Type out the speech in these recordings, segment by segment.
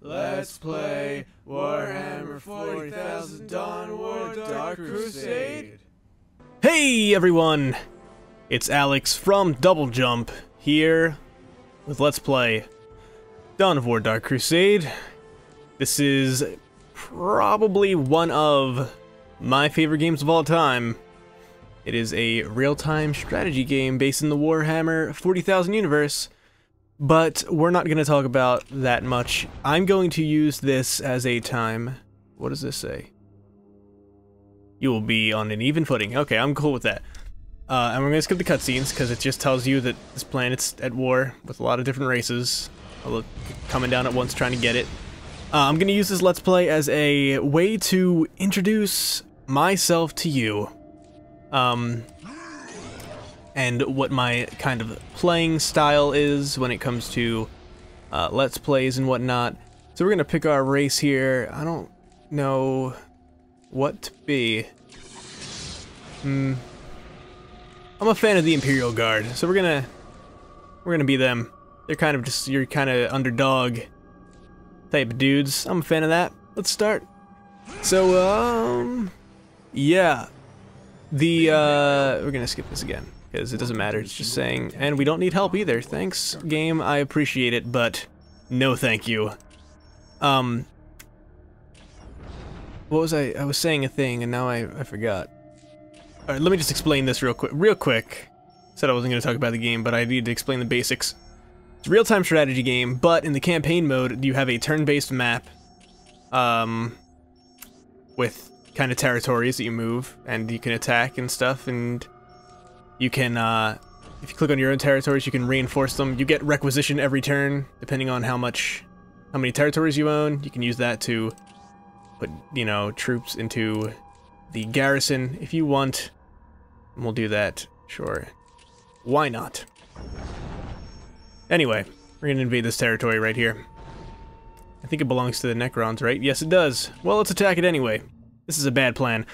Let's play Warhammer 40,000 Dawn of War Dark Crusade. Hey everyone! It's Alex from Double Jump here with Let's Play Dawn of War Dark Crusade. This is probably one of my favorite games of all time. It is a real-time strategy game based in the Warhammer 40,000 universe, but we're not going to talk about that much. I'm going to use this as a time... What does this say? You will be on an even footing. Okay, I'm cool with that. Uh, and we're going to skip the cutscenes, because it just tells you that this planet's at war with a lot of different races. Coming down at once trying to get it. Uh, I'm going to use this Let's Play as a way to introduce myself to you. Um, and what my kind of playing style is when it comes to uh, Let's Plays and whatnot. So we're going to pick our race here. I don't know what to be. Hmm. I'm a fan of the Imperial Guard, so we're gonna we're gonna be them. They're kind of just your kind of underdog type dudes. I'm a fan of that. Let's start. So um, yeah, the uh, we're gonna skip this again because it doesn't matter. It's just saying, and we don't need help either. Thanks, game. I appreciate it, but no, thank you. Um, what was I? I was saying a thing, and now I I forgot. All right, let me just explain this real quick. Real quick. Said I wasn't to talk about the game, but I need to explain the basics. It's a real-time strategy game, but in the campaign mode, you have a turn-based map, um, with kind of territories that you move, and you can attack and stuff, and you can, uh, if you click on your own territories, you can reinforce them. You get requisition every turn, depending on how much, how many territories you own. You can use that to put, you know, troops into the garrison if you want. And we'll do that, sure. Why not? Anyway, we're gonna invade this territory right here. I think it belongs to the Necrons, right? Yes, it does. Well, let's attack it anyway. This is a bad plan.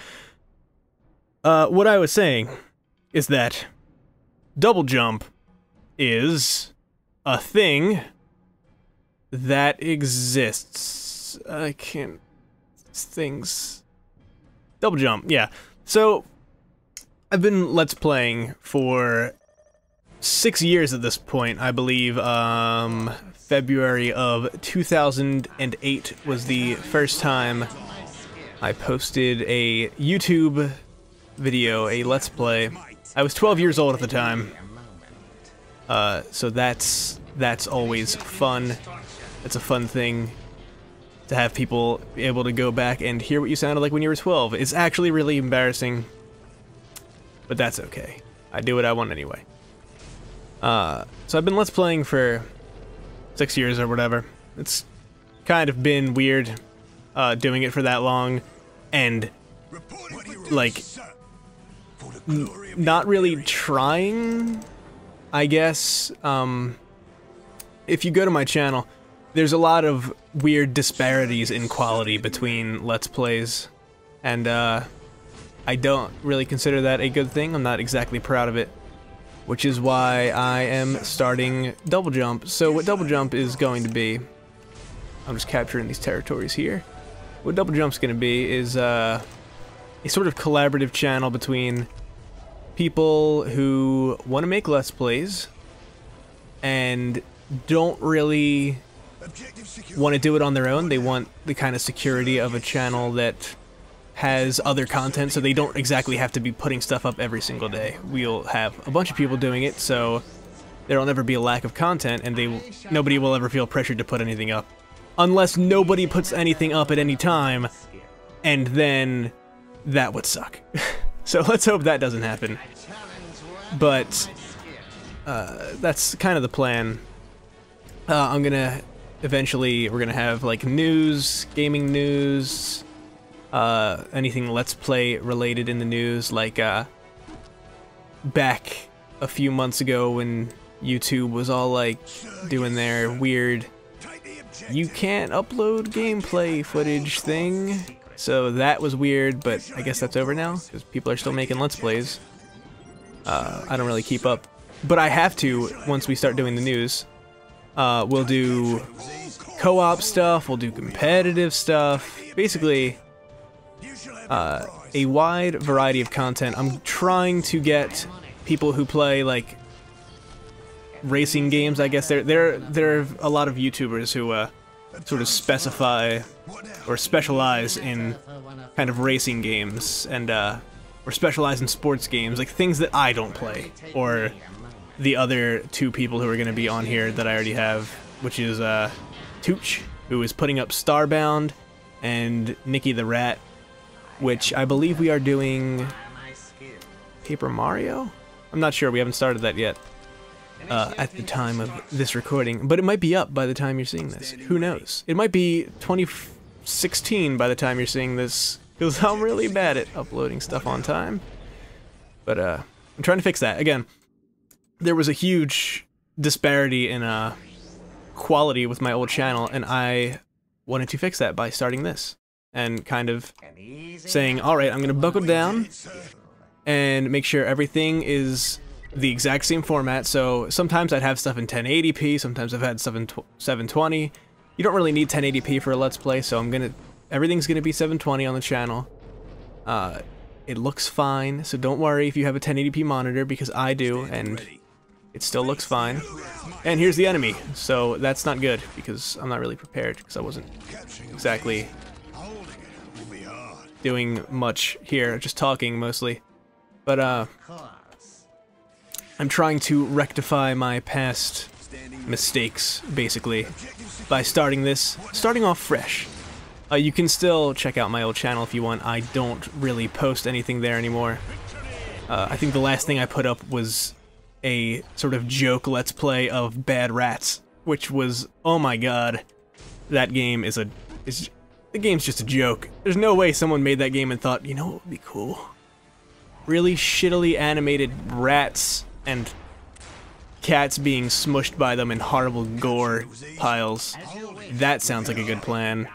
Uh, what I was saying is that double jump is a thing that exists. I can't... Things... Double jump, yeah. So, I've been Let's Playing for six years at this point, I believe. Um, February of 2008 was the first time I posted a YouTube video, a Let's Play. I was 12 years old at the time, uh, so that's that's always fun. It's a fun thing to have people be able to go back and hear what you sounded like when you were 12. It's actually really embarrassing, but that's okay. I do what I want anyway. Uh, so I've been Let's Playing for six years or whatever. It's kind of been weird uh, doing it for that long, and like not really trying, I guess. Um, if you go to my channel, there's a lot of weird disparities in quality between Let's Plays, and uh, I don't really consider that a good thing. I'm not exactly proud of it, which is why I am starting Double Jump. So what Double Jump is going to be, I'm just capturing these territories here. What Double Jump's going to be is uh, a sort of collaborative channel between people who want to make Let's Plays and don't really want to do it on their own. They want the kind of security of a channel that has other content so they don't exactly have to be putting stuff up every single day. We'll have a bunch of people doing it so there'll never be a lack of content and they nobody will ever feel pressured to put anything up. Unless nobody puts anything up at any time and then that would suck. so let's hope that doesn't happen. But uh, that's kind of the plan. Uh, I'm gonna eventually we're gonna have like news, gaming news, uh, anything Let's Play related in the news. Like uh, back a few months ago when YouTube was all like doing their weird you can't upload gameplay footage thing. So that was weird, but I guess that's over now because people are still making Let's Plays. Uh, I don't really keep up, but I have to once we start doing the news. Uh, we'll do co-op stuff. We'll do competitive stuff. Basically, uh, a wide variety of content. I'm trying to get people who play like racing games. I guess there there there are a lot of YouTubers who uh, sort of specify or specialize in kind of racing games and uh, or specialize in sports games, like things that I don't play, or the other two people who are going to be on here that I already have, which is uh, Tooch, who is putting up Starbound, and Nikki the Rat, which I believe we are doing Paper Mario? I'm not sure, we haven't started that yet. Uh, at the time of this recording, but it might be up by the time you're seeing this. Who knows? It might be 2016 by the time you're seeing this, because I'm really bad at uploading stuff on time. But uh, I'm trying to fix that. Again, there was a huge disparity in uh, quality with my old channel, and I wanted to fix that by starting this and kind of saying, all right, I'm going to buckle down and make sure everything is the exact same format. So sometimes I'd have stuff in 1080p, sometimes I've had stuff in 720. You don't really need 1080p for a Let's Play, so I'm gonna, everything's gonna be 720 on the channel. Uh, it looks fine, so don't worry if you have a 1080p monitor, because I do, and it still looks fine. And here's the enemy, so that's not good, because I'm not really prepared, because I wasn't exactly doing much here, just talking mostly. But, uh, I'm trying to rectify my past mistakes, basically, by starting this, starting off fresh. Uh, you can still check out my old channel if you want. I don't really post anything there anymore. Uh, I think the last thing I put up was a sort of joke let's play of Bad Rats, which was, oh my god, that game is a, is, the game's just a joke. There's no way someone made that game and thought, you know what would be cool? Really shittily animated rats and cats being smushed by them in horrible gore piles. That sounds like a good plan.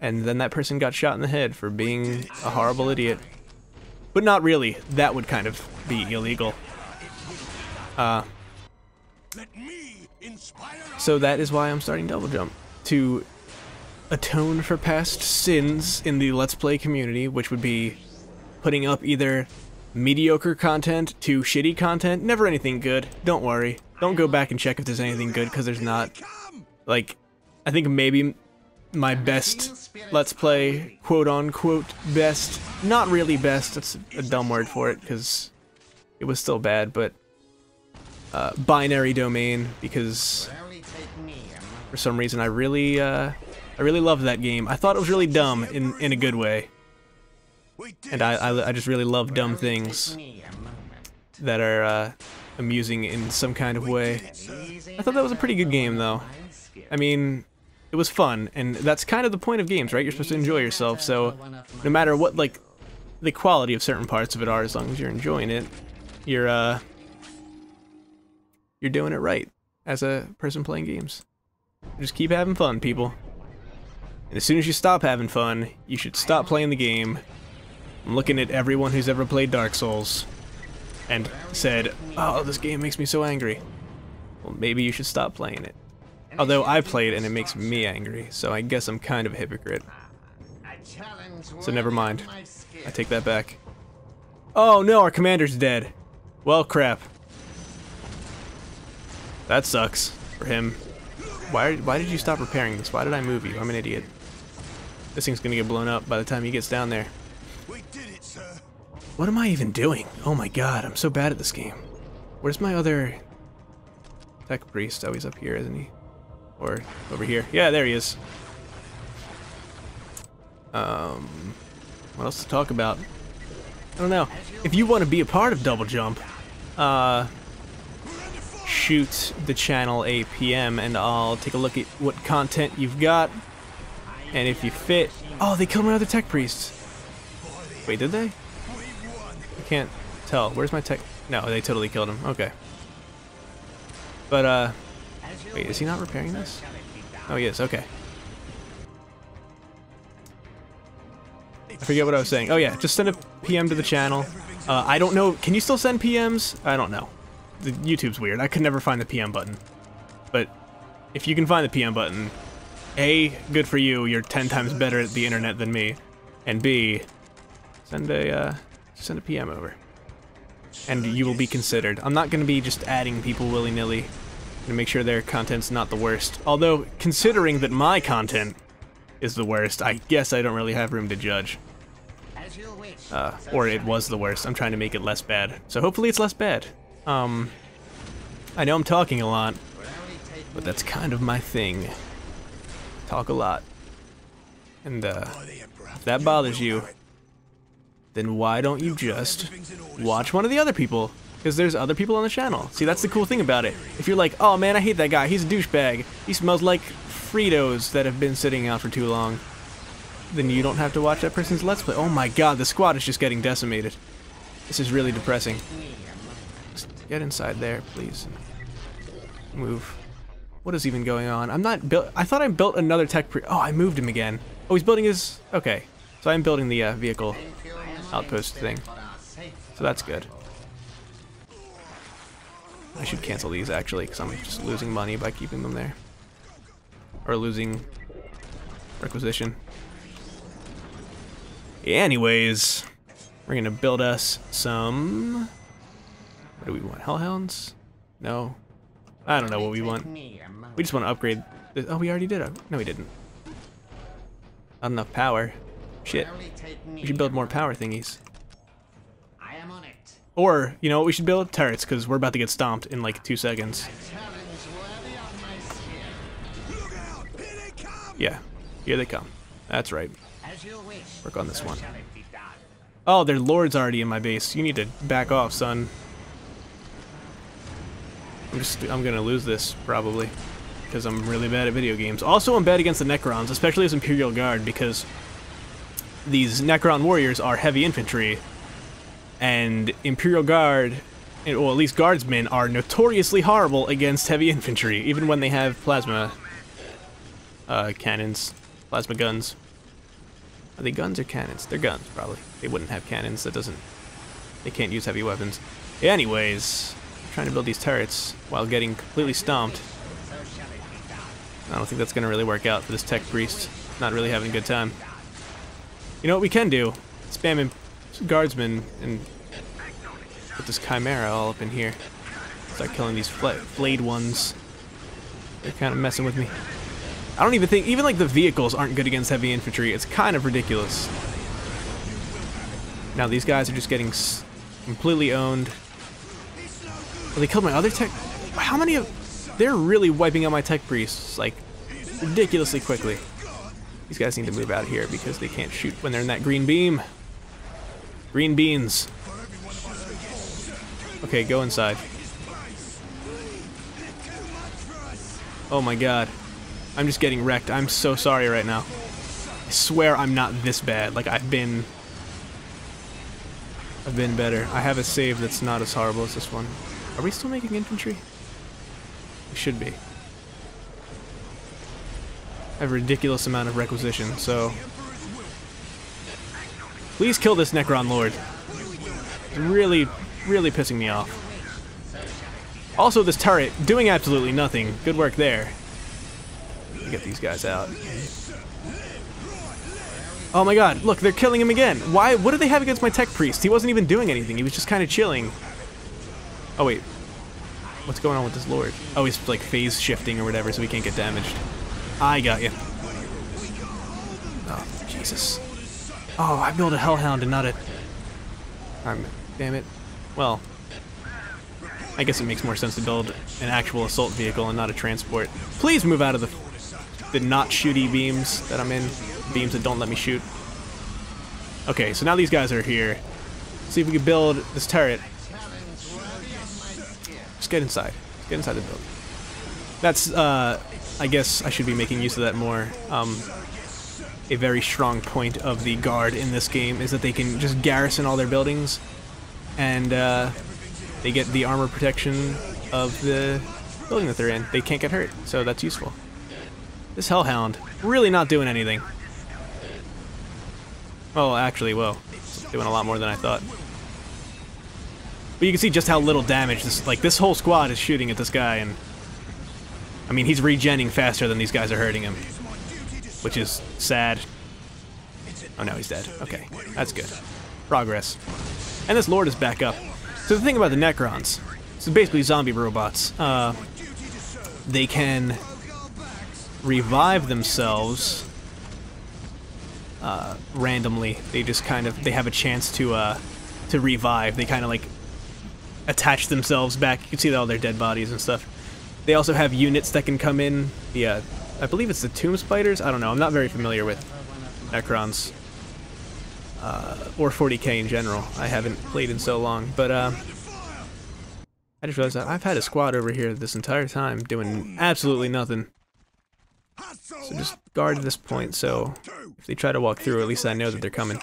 And then that person got shot in the head for being a horrible idiot. But not really. That would kind of be illegal. Uh, so that is why I'm starting Double Jump. To atone for past sins in the Let's Play community, which would be putting up either mediocre content to shitty content, never anything good. Don't worry. Don't go back and check if there's anything good, because there's not. Like, I think maybe my best Let's Play, quote-unquote, best, not really best, that's a dumb word for it, because it was still bad, but uh, binary domain, because for some reason I really, uh, I really loved that game. I thought it was really dumb in, in a good way. And I, I, I just really love dumb things that are uh, amusing in some kind of way. I thought that was a pretty good game, though. I mean, it was fun, and that's kind of the point of games, right? You're supposed to enjoy yourself, so no matter what, like, the quality of certain parts of it are, as long as you're enjoying it, you're, uh, you're doing it right as a person playing games. Just keep having fun, people. And as soon as you stop having fun, you should stop playing the game I'm looking at everyone who's ever played Dark Souls and said, oh, this game makes me so angry. Well, maybe you should stop playing it. Although I played and it makes me angry, so I guess I'm kind of a hypocrite. So never mind. I take that back. Oh no, our commander's dead. Well, crap. That sucks for him. Why, why did you stop repairing this? Why did I move you? I'm an idiot. This thing's gonna get blown up by the time he gets down there. What am I even doing? Oh my god, I'm so bad at this game. Where's my other tech priest? Oh, he's up here, isn't he? Or over here. Yeah, there he is. Um, what else to talk about? I don't know. If you want to be a part of Double Jump, uh, shoot the channel a PM and I'll take a look at what content you've got. And if you fit... Oh, they killed my other tech priest. Wait, did they? Can't tell. Where's my tech? No, they totally killed him. Okay. But, uh... Wait, is he not repairing this? Oh, he is. Okay. I forget what I was saying. Oh, yeah. Just send a PM to the channel. Uh, I don't know. Can you still send PMs? I don't know. The YouTube's weird. I could never find the PM button. But if you can find the PM button, A, good for you. You're 10 times better at the internet than me. And B, send a uh, send a PM over. And you will be considered. I'm not going to be just adding people willy-nilly to make sure their content's not the worst. Although, considering that my content is the worst, I guess I don't really have room to judge. Uh, or it was the worst. I'm trying to make it less bad. So hopefully it's less bad. Um, I know I'm talking a lot, but that's kind of my thing. Talk a lot. And, uh, if that bothers you, then why don't you just watch one of the other people? Because there's other people on the channel. See, that's the cool thing about it. If you're like, oh man, I hate that guy, he's a douchebag, he smells like Fritos that have been sitting out for too long, then you don't have to watch that person's Let's Play. Oh my god, the squad is just getting decimated. This is really depressing. Get inside there, please. Move. What is even going on? I'm not built. I thought I built another tech pre- Oh, I moved him again. Oh, he's building his... Okay. So I'm building the uh, vehicle outpost thing. So that's good. I should cancel these actually, because I'm just losing money by keeping them there. Or losing requisition. Anyways, we're gonna build us some. What do we want? Hellhounds? No. I don't know what we want. We just want to upgrade. Oh, we already did. No, we didn't. Not enough power. Shit. We should build more power thingies. I am on it. Or, you know what we should build? Turrets, because we're about to get stomped in like two seconds. Yeah, here they come. That's right. Work on this one. Oh, their lord's already in my base. You need to back off, son. I'm just, I'm gonna lose this, probably. Because I'm really bad at video games. Also, I'm bad against the Necrons, especially as Imperial Guard, because these Necron warriors are heavy infantry, and Imperial Guard, or at least guardsmen, are notoriously horrible against heavy infantry, even when they have plasma uh, cannons, plasma guns. Are they guns or cannons? They're guns, probably. They wouldn't have cannons. That doesn't. They can't use heavy weapons. Anyways, I'm trying to build these turrets while getting completely stomped. I don't think that's gonna really work out for this tech priest. Not really having a good time. You know what we can do? Spam him guardsmen and put this chimera all up in here. Start killing these flayed ones. They're kind of messing with me. I don't even think, even like the vehicles aren't good against heavy infantry. It's kind of ridiculous. Now these guys are just getting completely owned. Oh, they killed my other tech. How many of, they're really wiping out my tech priests, like, ridiculously quickly. These guys need to move out here because they can't shoot when they're in that green beam. Green beans. Okay, go inside. Oh my god. I'm just getting wrecked. I'm so sorry right now. I swear I'm not this bad. Like, I've been... I've been better. I have a save that's not as horrible as this one. Are we still making infantry? We should be. A ridiculous amount of requisition, so... Please kill this Necron Lord. It's really, really pissing me off. Also, this turret, doing absolutely nothing. Good work there. Get these guys out. Oh my god, look, they're killing him again. Why? What do they have against my tech priest? He wasn't even doing anything. He was just kind of chilling. Oh, wait. What's going on with this lord? Oh, he's like phase shifting or whatever, so he can't get damaged. I got you. Oh, Jesus. Oh, I built a Hellhound and not a... I'm... Damn it. Well, I guess it makes more sense to build an actual assault vehicle and not a transport. Please move out of the the not shooty beams that I'm in. Beams that don't let me shoot. Okay, so now these guys are here. See if we can build this turret. Just get inside. Get inside the building. That's, uh, I guess I should be making use of that more. Um, a very strong point of the guard in this game is that they can just garrison all their buildings and uh, they get the armor protection of the building that they're in. They can't get hurt, so that's useful. This Hellhound, really not doing anything. Well, actually, well, doing a lot more than I thought. But you can see just how little damage this like this whole squad is shooting at this guy and I mean he's regenning faster than these guys are hurting him. Which is sad. Oh no, he's dead. Okay. That's good. Progress. And this lord is back up. So the thing about the Necrons, so basically zombie robots, uh, they can revive themselves uh, randomly. They just kind of they have a chance to uh, to revive. They kind of like attach themselves back. You can see all their dead bodies and stuff. They also have units that can come in. The uh, I believe it's the Tomb Spiders. I don't know. I'm not very familiar with Necrons uh, or 40k in general. I haven't played in so long, but uh, I just realized that I've had a squad over here this entire time doing absolutely nothing. So just guard this point so if they try to walk through, at least I know that they're coming.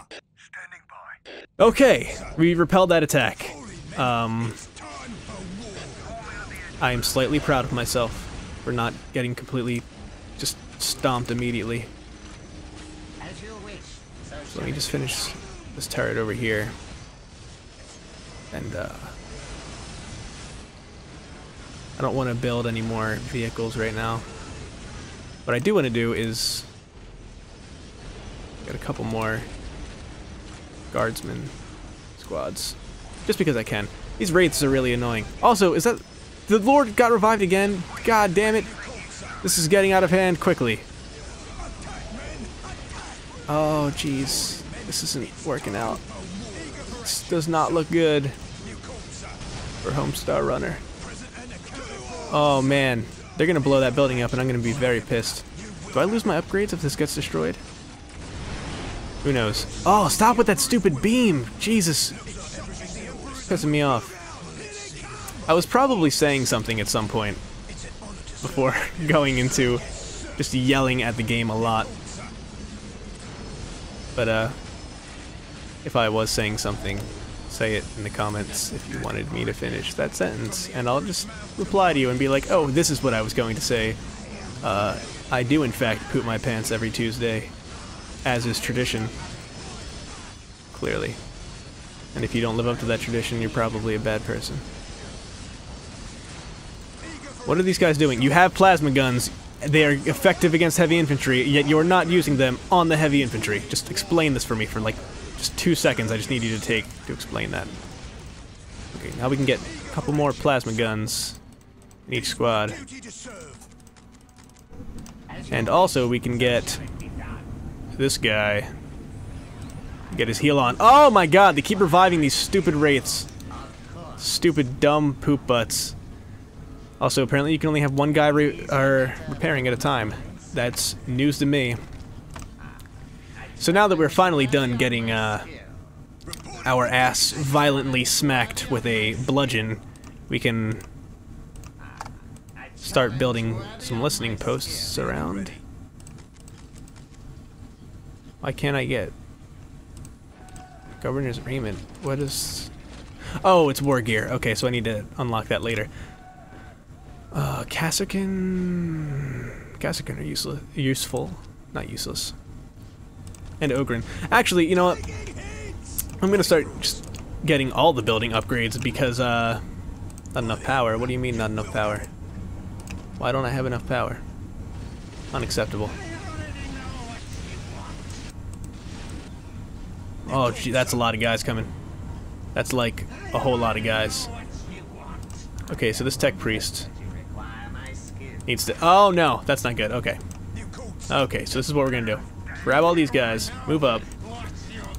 Okay, we repelled that attack. Um, I am slightly proud of myself for not getting completely just stomped immediately. So let me just finish this turret over here. And, uh... I don't want to build any more vehicles right now. What I do want to do is get a couple more guardsmen squads. Just because I can. These wraiths are really annoying. Also, is that... The Lord got revived again? God damn it. This is getting out of hand quickly. Oh, jeez. This isn't working out. This does not look good for Homestar Runner. Oh, man. They're gonna blow that building up and I'm gonna be very pissed. Do I lose my upgrades if this gets destroyed? Who knows? Oh, stop with that stupid beam! Jesus! It's Pissing me off. I was probably saying something at some point before going into just yelling at the game a lot. But, uh, if I was saying something, say it in the comments if you wanted me to finish that sentence, and I'll just reply to you and be like, oh, this is what I was going to say. Uh, I do in fact poop my pants every Tuesday, as is tradition. Clearly. And if you don't live up to that tradition, you're probably a bad person. What are these guys doing? You have plasma guns. They are effective against heavy infantry, yet you're not using them on the heavy infantry. Just explain this for me for like just two seconds I just need you to take to explain that. Okay, now we can get a couple more plasma guns in each squad. And also we can get this guy. Get his heal on. Oh my god, they keep reviving these stupid wraiths. Stupid dumb poop butts. Also, apparently you can only have one guy re repairing at a time. That's news to me. So now that we're finally done getting uh, our ass violently smacked with a bludgeon, we can start building some listening posts around. Why can't I get Governor's Agreement? What is... Oh, it's war gear. Okay, so I need to unlock that later. Uh. Kasrkin are useless, useful. Not useless and Ogryn. Actually, you know what? I'm gonna start just getting all the building upgrades because, uh, not enough power. What do you mean not enough power? Why don't I have enough power? Unacceptable. Oh, gee, that's a lot of guys coming. That's like a whole lot of guys. Okay, so this tech priest needs to... Oh, no, that's not good. Okay. Okay, so this is what we're gonna do. Grab all these guys. Move up.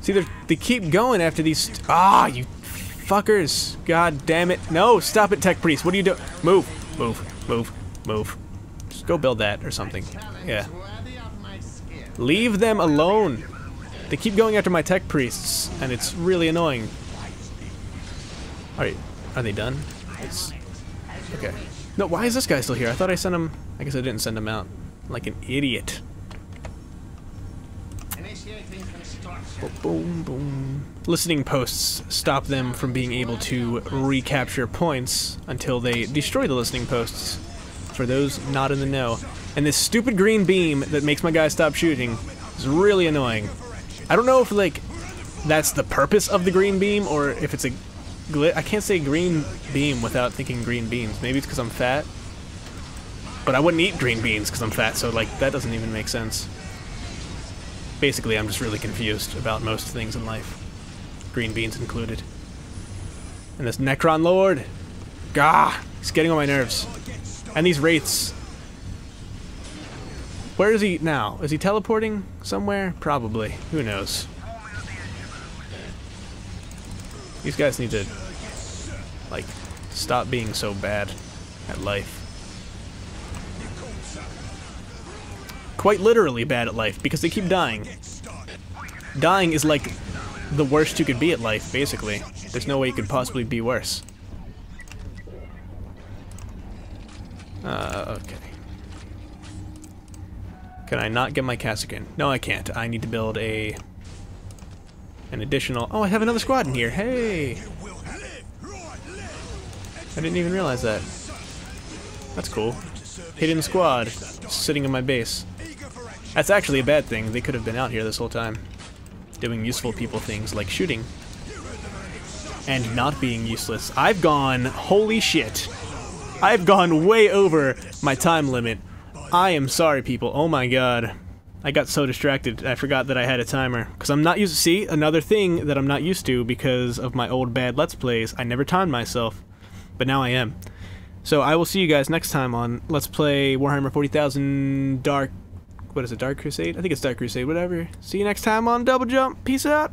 See, they keep going after these... Ah, you fuckers. God damn it. No, stop it, Tech Priest. What are you doing? Move. Move. Move. Move. Just go build that or something. Yeah. Leave them alone. They keep going after my Tech Priests, and it's really annoying. Alright, are they done? It's... Okay. No, why is this guy still here? I thought I sent him... I guess I didn't send him out. Like an idiot. Boom, boom. Listening posts stop them from being able to recapture points until they destroy the listening posts. For those not in the know. And this stupid green beam that makes my guy stop shooting is really annoying. I don't know if, like, that's the purpose of the green beam or if it's a. I can't say green beam without thinking green beans. Maybe it's because I'm fat. But I wouldn't eat green beans because I'm fat, so like that doesn't even make sense. Basically, I'm just really confused about most things in life. Green beans included. And this Necron Lord. Gah! He's getting on my nerves. And these wraiths. Where is he now? Is he teleporting somewhere? Probably. Who knows? These guys need to, like, stop being so bad at life. Quite literally bad at life, because they keep dying. Dying is like the worst you could be at life, basically. There's no way you could possibly be worse. Uh, okay. Can I not get my Kasrkin? No, I can't. I need to build a... An additional... Oh, I have another squad in here. Hey! I didn't even realize that. That's cool. Hidden squad. Sitting in my base. That's actually a bad thing. They could have been out here this whole time. Doing useful people things like shooting. And not being useless. I've gone... Holy shit. I've gone way over my time limit. I am sorry, people. Oh my god. I got so distracted, I forgot that I had a timer. Because I'm not used to- see, another thing that I'm not used to because of my old bad Let's Plays, I never timed myself. But now I am. So I will see you guys next time on Let's Play Warhammer 40,000 Dark... What is it, Dark Crusade? I think it's Dark Crusade, whatever. See you next time on Double Jump. Peace out.